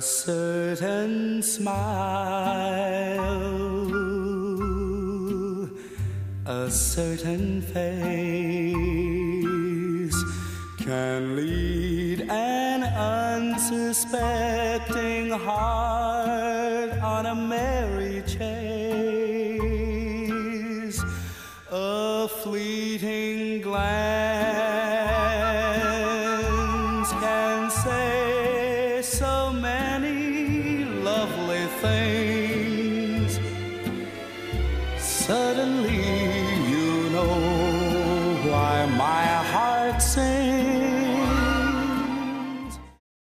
A certain smile, a certain face can lead an unsuspecting heart on a merry chase. A fleeting glance can say so many lovely things. Suddenly, you know why my heart sings